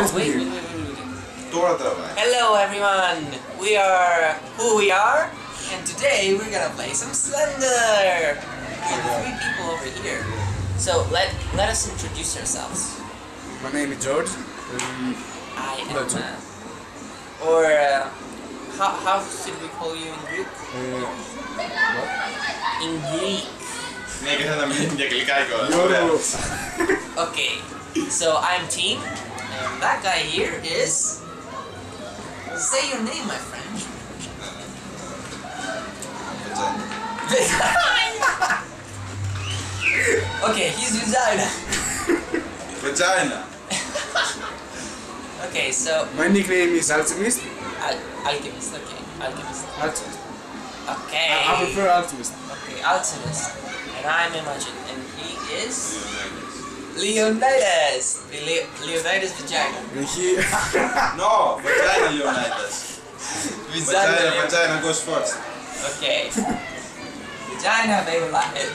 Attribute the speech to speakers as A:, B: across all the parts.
A: Oh,
B: wait, wait, Hello everyone! We are who we are, and today we're gonna play some Slender! We're three people over here. So let let us introduce ourselves.
A: My name is George. Um,
B: I am. Uh, or uh, how how should we call you in Greek?
A: What?
B: In Greek. Okay, so I'm team. That guy here is... Say your name, my friend. okay, he's vagina.
C: vagina.
B: okay, so...
A: My nickname is Alchemist.
B: Al alchemist, okay. Alchemist.
A: Alchemist.
B: Okay.
A: I, I prefer Alchemist.
B: Okay, Alchemist. And I'm Imagine, and he is... Leonidas! Le Leonidas vagina.
C: no, vagina Leonidas. vagina, vagina, vagina goes first.
B: Okay. vagina, baby, like it.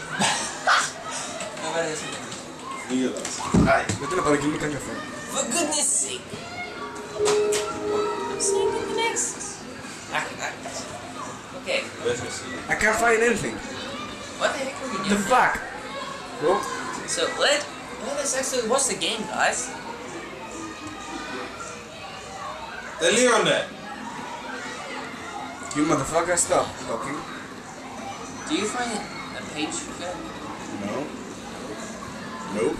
B: Agora
C: deixa eu
A: Leonidas. Ai, eu tô levando aqui no café.
B: For goodness sake. I'm saying the next. Okay.
A: I can't find anything.
B: What the heck are
A: you
B: doing?
A: The fuck? Bro.
B: So what? Let us actually watch the game, guys.
C: Τελείωνε.
A: you motherfucker, stop talking.
B: Do you find a page good?
A: No. Nope.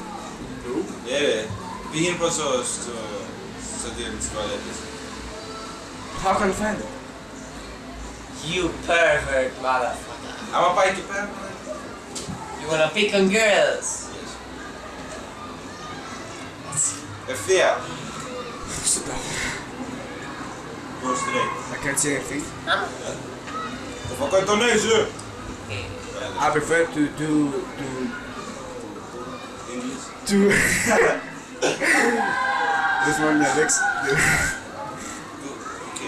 A: Nope.
C: Ναι ρε. Πήγαινε προς το... στο... στο δύο της τουαλέτες.
A: How can I find it?
B: You pervert motherfucker.
C: Άμα πάει εκεί πέρα...
B: You wanna pick on girls?
C: Ευθεία.
A: Sit down.
C: Go straight.
A: I can't see anything.
B: Huh?
C: Το φακό είναι το νέζο.
B: Okay.
A: I prefer to to to
C: English.
A: to. Δεν θυμάμαι μια λέξη.
C: Οκ.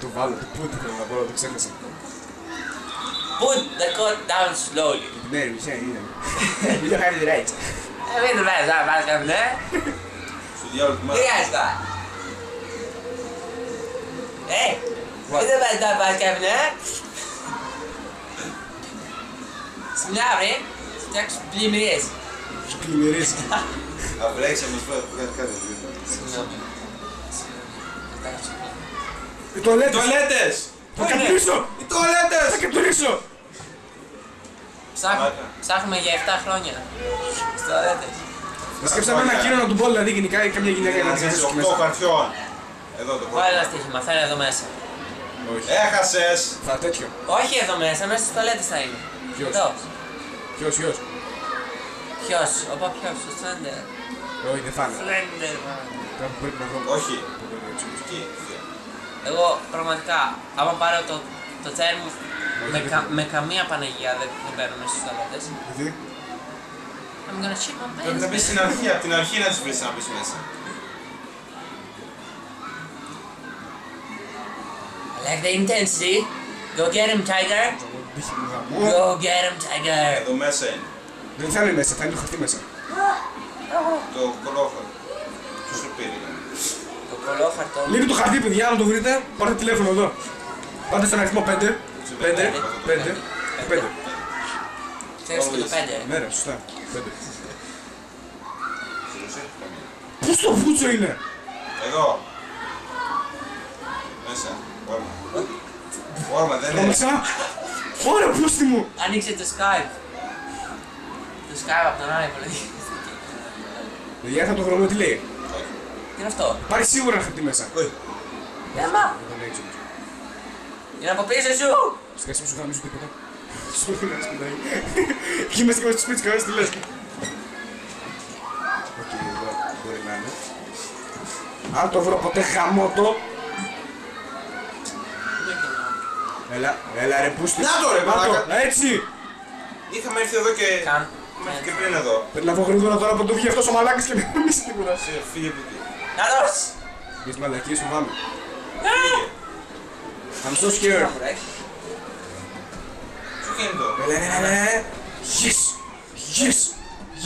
A: Το βάλω, το πούτι θέλω να πω, αλλά το ξέχασα.
B: Put the coat down slowly.
A: Ναι, μισά είναι. You don't have the right.
B: I mean the best I was having there.
C: Στο διάλογο του
B: You
C: μάτι.
B: guys got. Hey!
A: What?
B: What the best I was having there? Σμιλάρε, φτιάξω πλημμυρίες.
A: Σου πλημμυρίζει.
C: Θα βρέξει να μας πω κάτι κάτι.
B: Συγγνώμη.
A: Οι τουαλέτες.
C: Τουαλέτες!
A: Θα κατουρίσω.
C: Οι τουαλέτες!
A: Θα κατουρίσω.
B: Ψάχνουμε,
C: Μάκα.
B: ψάχνουμε για 7 χρόνια. Στις τουαλέτες.
A: Να σκέψαμε ένα κύριο να του πω, δηλαδή γενικά ή καμιά γυναίκα να
C: Να
A: της
C: ζήσεις
A: αρέσει
C: 8
A: μέσα.
C: χαρτιών. Εδώ το
B: Βάλε ένα
C: πρώτο.
B: στοίχημα, θα είναι εδώ μέσα.
A: Όχι.
C: Έχασες!
A: Θα τέτοιο.
B: Όχι εδώ μέσα, μέσα στις τουαλέτες θα είναι.
A: Ποιος;
B: Εδώ.
A: Ποιος, ποιος;
B: Ποιος, όπα ποιος, ο Σλέντερ.
A: Όχι, δεν θα είναι.
B: Σλέντερ, man.
A: Τώρα πρέπει να βρω.
C: Όχι.
A: το παιδί έτσι.
C: Εκεί. ευθεία.
B: Εγώ πραγματικά, άμα πάρω το, το τσάι μου,
A: Όχι,
B: με,
A: δεν
B: κα,
A: θέλω.
B: με καμία πανεγία δεν, δεν μπαίνω μέσα στις τουαλέτες.
A: Γιατί;
B: I'm gonna shit my
C: Πρέπει
B: pants,
C: να μπεις
B: man.
C: στην αρχή, από την αρχή να τους βρεις να μπεις μέσα.
B: I like the intensity. Go get him, Tiger.
A: Εγώ τύχη μου γαμώ.
B: Go get him, Tiger.
C: Εδώ μέσα είναι.
A: Δεν θα είναι μέσα, θα είναι το χαρτί μέσα.
C: Το κολόφαρο. Ποιος το πήρε.
B: Το κολόχαρτο.
A: Λείπει το χαρτί, παιδιά, να το βρείτε. Πάρτε τηλέφωνο εδώ. Πάτε στον αριθμό 5. 5. 5. 5.
B: Ξέρεις και το πέντε.
A: Ναι, ρε, σωστά. 5.
C: Ποιος έχει καμία.
A: Πού στο φούτσο είναι;
C: Εδώ. Μέσα. Όρμα. Όρμα δεν είναι.
A: Ρώμασα. Ωραία, πούστη μου.
B: Άνοιξε το Skype. Το Skype από τον iPhone.
A: Παιδιά, θα το βρούμε τι λέει.
C: Όχι.
B: Τι είναι αυτό;
A: Πάρει σίγουρα ένα χαρτί μέσα.
C: Όχι.
B: Έμα.
A: Δεν λέει έξω.
B: Είναι από πίσω σου.
A: Σκάσε μου σου γάμισου τίποτα. Σου να σπιτάει. Εκεί μέσα και μέσα στο σπίτι κανένας τι λες. Οκ, εδώ μπορεί να είναι. Αν το βρω ποτέ γαμώτο. Έλα, έλα ρε πούστη.
C: Να το, ρε,
A: Να το,
C: μαλάκα.
A: έτσι.
C: Είχαμε έρθει εδώ και...
B: Καν.
C: Μέχρι και πριν εδώ.
A: Πρέπει να βγω γρήγορα τώρα που το βγει αυτός ο μαλάκας και μην μιλήσει τίποτα.
C: Σε φύγε από εκεί.
B: Νάτος.
A: Τις μαλακίες φοβάμαι.
C: Φύγε.
A: I'm so scared.
C: Σου κινητό.
A: Έλα, έλα, έλα, έλα. Yes, yes,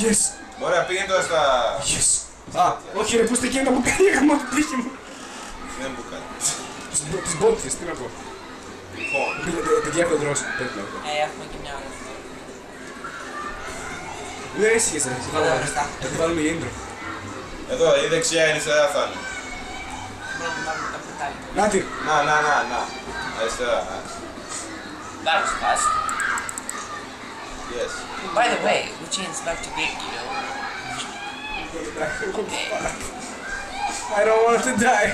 A: yes,
C: Ωραία, πήγαινε τώρα στα...
A: yes. Α, όχι ρε, πού είστε εκεί να μου κάνει γαμό το τύχη μου.
C: Δεν μου κάνει.
A: Τις- Τις μπότες, τι να πω.
C: Λοιπόν,
A: Παι- παι- Παιδιά έχω δρώσει, πρέπει να πω.
B: Ε, έχουμε και μια ώρα.
A: Δεν έσυχες ρε, θα
B: Ωραία,
A: βάλουμε-
B: μπροστά.
A: θα τη βάλουμε για intro.
C: εδώ η δεξιά η αριστερά θα είναι.
B: Μπορούμε να βάλουμε τα πετάλια.
A: Να τη.
C: Να, να, να, να. Αριστερά. α.
B: That was fast.
C: Yes.
B: By the way, we changed back to big, you know;
A: I don't want to die.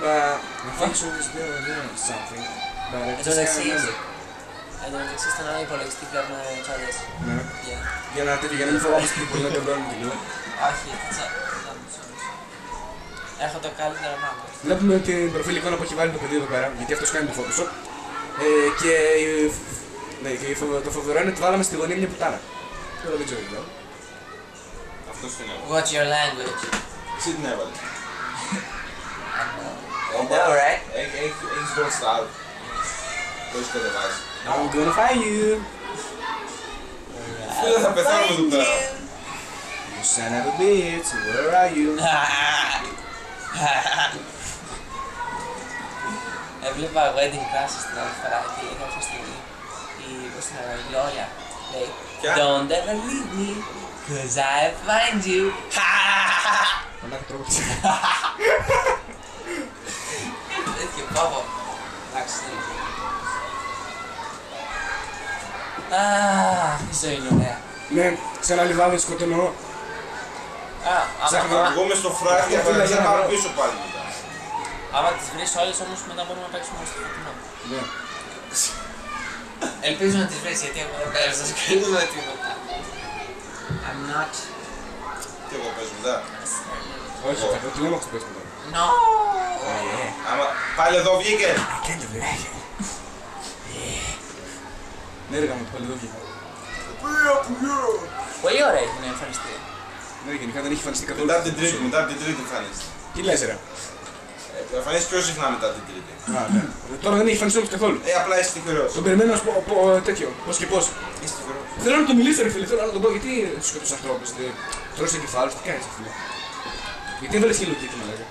A: But I think so is there there something. But I
B: Εδώ
A: just can't
B: δεξί.
A: remember.
B: Εδώ δεξί στον άλλο υπολογιστή βλέπουμε τσάδες.
A: Ναι.
B: Yeah.
A: Για να τέτοιο, για να μην φοβάμαι στην πολύ να τον βρώνουμε τη λίγο.
B: Όχι, θα Έχω το καλύτερο μάμα.
A: Βλέπουμε την προφίλ εικόνα που έχει βάλει το παιδί εδώ πέρα, γιατί αυτός κάνει το Photoshop. Ε, και, η- ναι, και η φοβε- το φοβερό είναι ότι βάλαμε στη γωνία μια πουτάνα. Τώρα δεν ξέρω τι λέω.
C: Αυτός την έβαλε.
B: What's your language?
C: Εσύ την έβαλες.
B: I know, right?
C: Έχ- έχ- Έχεις Don't Starve. Το έχεις κατεβάσει.
A: I'm gonna find you.
C: Φίλε, θα πεθάνουμε εδώ πέρα.
A: You son of a bitch, where are you?
B: Έβλεπα wedding classes την άλλη φορά και είχα αυτή τη στιγμή η, πώς την λέω, η Gloria λέει
C: Ποια;
B: Don't ever leave me, cause I find you.
A: Μαλάκα τρώω.
B: Τέτοιο πόπο. Εντάξει, δεν είναι. Αχ, η ζωή είναι ωραία.
A: Ναι, σε ένα λιβάδι σκοτεινό.
B: Α,
A: Ψάχνω
B: άμα-
C: Θα βγούμε στο φράχτη
A: Για
C: και
A: φίλε,
C: θα
A: για να
C: πάμε
A: βρω.
C: πίσω πάλι μετά.
B: Άμα τις βρεις όλες όμως μετά μπορούμε να παίξουμε στο φωτεινό.
A: Ναι.
B: Ελπίζω να τις βρεις γιατί εγώ δεν παίζω στο σκρίνο με τίποτα. I'm not
C: Τι εγώ παίζω μετά.
A: Όχι, θα το τηλέμαχο στο πέσμα τώρα.
B: No.
C: Άμα πάλι εδώ βγήκε.
A: I can't believe it. Ναι ρε γάμο, πάλι εδώ βγήκα.
B: Πολύ ωραία έχει να εμφανιστεί.
A: Ναι, γενικά δεν έχει εμφανιστεί καθόλου.
C: Μετά την τρίτη, μετά την τρίτη εμφανίστηκε.
A: Τι λες ρε;
C: Ε, Εμφανίστηκε πιο συχνά μετά την τρίτη.
A: Α, ναι. Τώρα δεν έχει εμφανιστεί όμως καθόλου.
C: Ε, απλά είσαι τυχερός.
A: Τον περιμένω να σου πω πω, τέτοιο, πώς και πώς.
C: Είσαι τυχερός.
A: Θέλω να του μιλήσω ρε φίλε, θέλω να τον πω γιατί σκοτώσεις ανθρώπους, δηλαδή. Τρως εγκεφάλους, τι κάνεις φίλε; Γιατί έβαλες χείλο εκεί, τι με λέγα.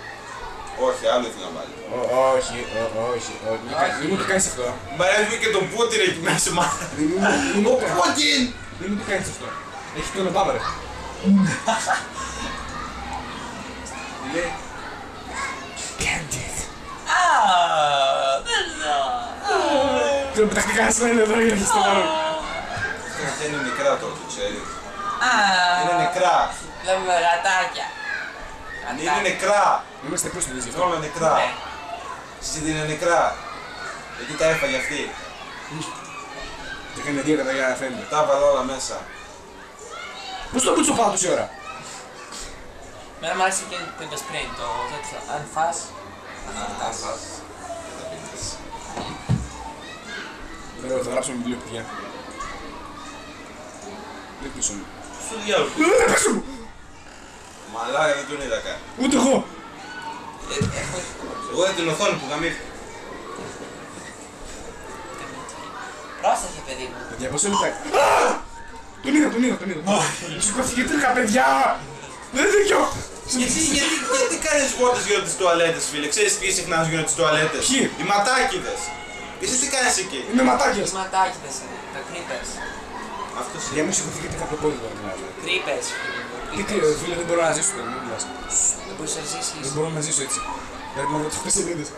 C: Όχι, άλλο ήθελα να βάλει.
A: Ω, Όχι, ω, όχι, όχι. Μην κάνεις- Μην μου το κάνεις αυτό.
C: Μα έβγαινε και τον Πούτιν εκεί μέσα μα.
A: Μην μου- μην μου
C: Ο
A: το κάνεις.
C: Πούτιν!
A: Μην μου το κάνεις αυτό. Έχει τον Ομπάμα ρε. Τι λέει. Candid.
B: Α, δεν ζω.
A: Θέλω πεταχτικά να σημαίνει εδώ για να έχεις το παρόν.
C: Αυτά είναι νεκρά τώρα, το ξέρεις.
B: Α,
C: Είναι νεκρά.
B: Βλέπουμε γατάκια.
C: Είναι νεκρά.
A: Είμαστε πώς το δεις γι' αυτό.
C: Όλα νεκρά.
B: Ναι.
C: Συζητή είναι νεκρά. Γιατί τα έφαγε αυτή.
A: Και έκανε δίαιτα για να φαίνεται.
C: Τα έβαλα όλα μέσα.
A: Πώς το πούτσο πάω τόση ώρα;
B: Μένα μου άρεσε και που είπες πριν, το τέτοιο. Αν φας,
C: Τα σας. Τα πίνεις.
A: Λέω, θα γράψουμε βιβλίο παιδιά. Δεν πίσω μου.
C: Στο διάλογο.
A: Δεν πίσω μου.
C: Μαλάκα δεν τον είδα καν.
A: Ούτε εγώ.
B: ε, έχω
C: Εγώ είδα την οθόνη που γαμήθηκε.
B: Πρόσεχε παιδί μου.
A: Παιδιά, πόσο λεπτά. Α! Τον είδα, τον είδα, τον είδα. Σηκώθηκε τρίχα, παιδιά. Δεν δίκιο.
C: Γιατί, γιατί, γιατί κάνεις βόλτες γύρω τις τουαλέτες φίλε, ξέρεις τι συχνάς γύρω τις τουαλέτες;
A: Ποιοι;
C: Οι ματάκιδες. Εσύ τι κάνεις εκεί;
A: Είναι ματάκια.
B: Τι ματάκιδες είναι, τα creepers.
C: Αυτός
A: Για μου σηκωθήκε τρίχα από το πόδι τώρα. μιλάω.
B: Creepers.
A: Τι κρύο, φίλε, δεν μπορώ να ζήσω τώρα, μην μιλάς.
B: Δεν μπορείς να ζήσεις.
A: Δεν μπορώ να ζήσω έτσι. Πρέπει να δω τις σελίδες.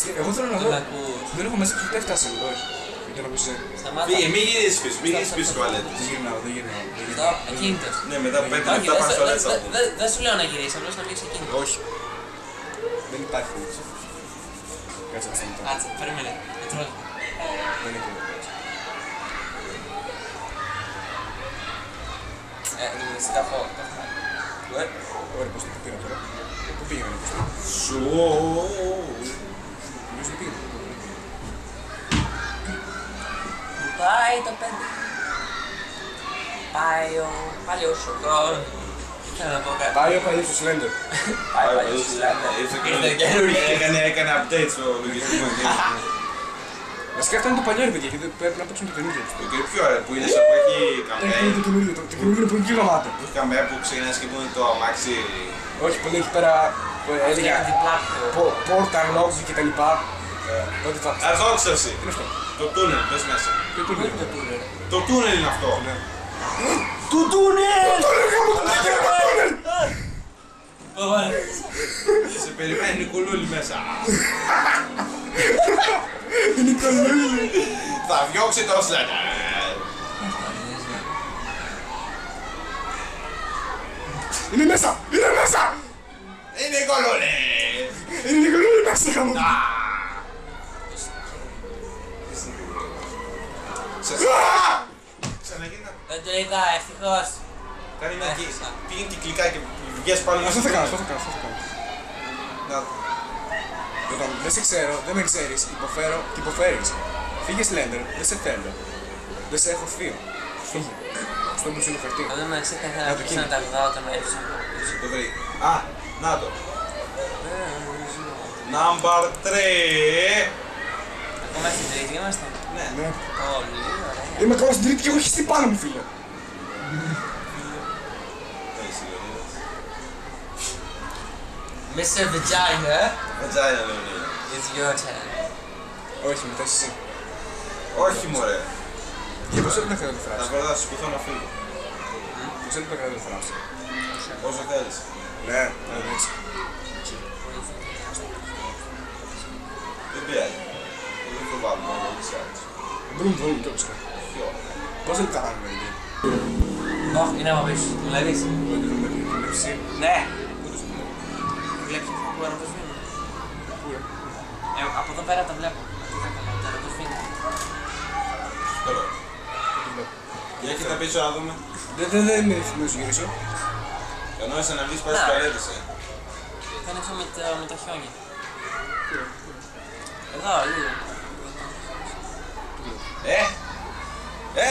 A: Στη- Εγώ θέλω να δω.
B: Δεν ακούς.
A: Δεν έχω μαζί ποτέ φτάσει εδώ, όχι. Για να πεις, ε,
B: Σταμάτα.
C: Φύγε, μην γυρίσεις πίσω, μην γυρίσεις πίσω τουαλέτες.
A: Δεν γυρνάω, δεν γυρνάω. δεν
B: Εδώ,
A: γυρνάω.
B: ακίνητος.
C: Ναι, μετά πέντε
B: Όχι,
C: λεπτά
B: δεν
C: πας
B: σου-
C: τουαλέτες
B: δεν-
C: από
B: δεν- δεν σου λέω να γυρίσεις, απλώς να μείνεις ακίνητο.
A: Όχι. Δεν υπάρχει φοβός. Κάτσε να σταματάω.
B: Κάτσε, περίμενε. Δεν τρώω.
A: Δεν είναι και
B: Ε, εντάξει, τα έχω. τα έχω. What?
A: Ωραία, πώς το πήρα τώρα. Πού πήγαινε, πώς το
C: Σου.
A: Νομίζω ότι πήγαινε.
B: Πού πάει το παιδί. Πάει ο παλιός ο χρόνος. Θέλω να πω κάτι.
A: Πάει ο παλιός του Slender.
B: Πάει ο παλιός ο Slender.
C: Ήρθε
B: Ήρθε
C: και
B: καινούργιος.
C: έκανε, έκανε update στο λογισμικό.
A: Βασικά αυτό είναι το παλιό ρε παιδιά, γιατί πρέπει να παίξουμε το καινούργιο.
C: Το και ποιο ρε, που είναι σαν που έχει
A: Το
C: καμπέ.
A: το καινούργιο, το το καινούργιο που είναι γαμάτο.
C: Που έχει καμπέ που ξεκινάς και που είναι το αμάξι.
A: Όχι, που λέει εκεί πέρα που έλεγε
B: Έλεγα διπλά πιο.
A: πο- πόρτα, λόγια και τα λοιπά. Ό,τι θα
C: Αδόξαση.
A: Τι είναι αυτό.
C: Το τούνελ, πες μέσα.
A: Τι
B: Πού είναι
A: είναι
B: το τούνελ.
C: Το τούνελ είναι αυτό.
B: Του τούνελ!
C: Σε περιμένει κουλούλι μέσα.
A: Είναι καλή.
C: Θα διώξει το σλέντερ.
A: Είναι μέσα! Είναι μέσα!
C: Είναι κουλούλι.
A: Είναι καλή μέσα χαμό.
C: Σε Ξαναγίντα.
B: Δεν το είδα, ευτυχώς.
C: Κάνει μια
B: Έχασα.
C: κύκλη. Πήγαινε κυκλικά και βγες πάλι
A: Αυτό
C: μέσα
A: θα
C: στο
A: κάνω, αυτό
C: τούνελ.
A: θα κάνω, αυτό θα κάνω.
C: Να,
A: Λοιπόν, δεν σε ξέρω, δεν με ξέρεις, υποφέρω και υποφέρεις. Φύγε Slender, δεν σε θέλω. Δεν σε έχω θείο. Φύγε. Στο μπροστινό χαρτί.
B: Αν δεν με ξεκαθαρά
A: Να το
B: ποιος
A: κίνημα.
B: είναι τα αυγά όταν έψω.
C: το βρει. Α, να το. Number 3.
B: Ακόμα στην τρίτη είμαστε.
C: Ναι.
A: Ναι.
B: Πολύ ωραία.
A: Είμαι ακόμα στην τρίτη και έχω χιστεί πάνω μου, φίλε.
C: Εσύ, Λεωνίδας.
B: Mr. Vagina,
C: Βατζάινα, Λεωνίδα.
B: it's your turn.
A: Όχι, μετά εσύ.
C: Όχι, μωρέ.
A: Και πώς έπρεπε να το
C: Θα
A: φράσει.
C: βρω να σου κουθώ να φύγω.
A: Πώς έπρεπε να το φράσει.
C: Όσο θέλεις.
A: Ναι, ναι, έτσι. Μπρουμ, μπρουμ, το ξέρω.
C: Ποιο;
A: Πώς δεν τα κάνουμε, δηλαδή;
B: Ωχ, είναι από πίσω. Μου βλέπεις.
A: Δεν το δούμε, την βλέψη.
B: Ναι.
A: Πού το ζούμε.
B: Βλέπεις αυτό που αναποσβήνω.
A: Πού, ρε.
B: Ε, από εδώ πέρα τα βλέπω. Αυτό τα καλά, τα αναποσβήνω.
C: Τώρα.
A: Δεν το βλέπω.
C: Για κοίτα πίσω να δούμε.
A: Δεν, δεν, δεν είναι ευθυμένο σου γυρίσω.
C: Κανόνισα να βγεις πάλι
B: Να.
C: στις τουαλέτες, ε.
B: Κάνει αυτό με, τα- με τα χιόνια. Εδώ, λίγο.
C: Ε! Ε!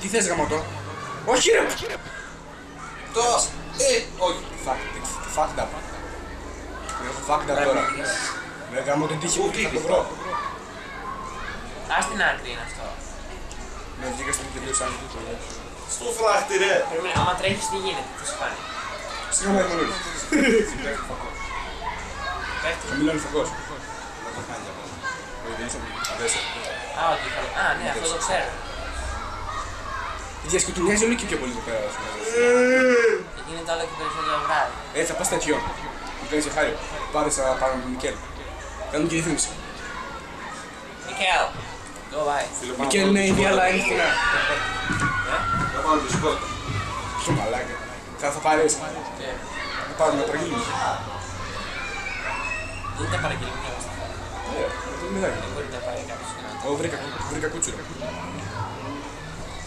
A: Τι θες γαμώτο; Όχι ρε.
C: Το! Ε! Όχι.
A: Fuck, fucked up. Έχω fucked up
B: Πρέπει
A: τώρα.
B: να γυρίσεις.
A: Με γαμώ την τύχη μου
C: Πού
A: και θα το
C: πήγες
A: βρω.
B: Ας την άκρη είναι αυτό.
A: Με βγήκα στον τελείω σαν
C: Στο φράχτη, ρε!
B: Πρέπει να, άμα τρέχεις τι γίνεται, τι σου κάνει.
A: Σίγουρα με ερμηνεύει.
B: Πέφτει.
A: Θα μιλάνε φακός.
C: Να το κάνει για μένα.
A: Όχι, δεν είσαι αδέσαι.
B: Α, ότι θα- Α, ναι, αυτό το ξέρω.
A: Η διασκοτουνιάζει όλο και πιο πολύ εδώ πέρα. ας πούμε.
B: Και γίνεται όλο και περισσότερο βράδυ.
A: Ε, θα πας τέτοιο. Μου κάνεις το χάρη. Πάρε σαν πάνω με τον Μικέλ. Κάνουμε και διαφήμιση.
B: Μικέλ, go by.
C: Φίλε, πάμε
A: Μικέλ
C: να
A: είναι
C: πάρω
A: ήδη,
C: μπισκότα.
A: αλλά είναι φθηνά.
C: Να πάρω μπισκότα.
A: Σου μαλάκα. Θα θα πάρεις.
B: Και
A: Θα πάρουμε παραγγείλουμε.
B: Δεν είναι παραγγελία μας.
A: Ε, αυτό είναι μηδάκι.
B: Δεν μπορεί να πάρει κάποιος και να
A: Ω, βρήκα, βρήκα κούτσουρο.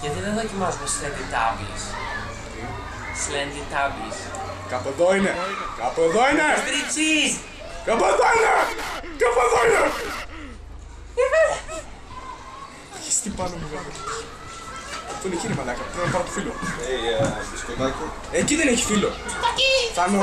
B: Γιατί δεν δοκιμάζουμε Slendy Tabbies. Slendy Tabbies.
A: Κάπου εδώ είναι. Κάπου εδώ είναι.
B: Τρίψεις!
A: Κάπου εδώ είναι. Κάπου εδώ είναι. Έχεις τι πάνω μου γάμο. Αυτό είναι εκεί ρε μαλάκα. Πρέπει να πάρω το φίλο.
C: Ε, ε, μπισκοτάκι.
A: Εκεί δεν έχει φίλο. Στακί! Θάνο.